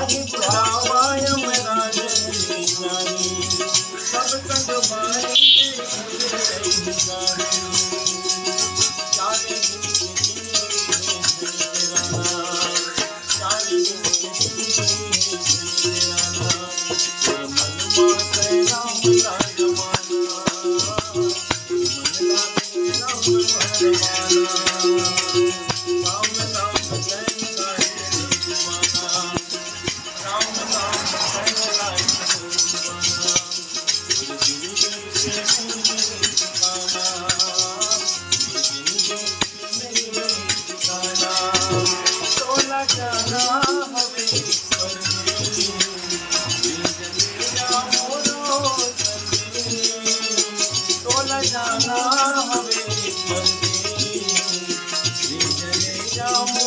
पाही पावाय मरा जगदीनानी सब संग माई জানা হবে মন্দির যাবো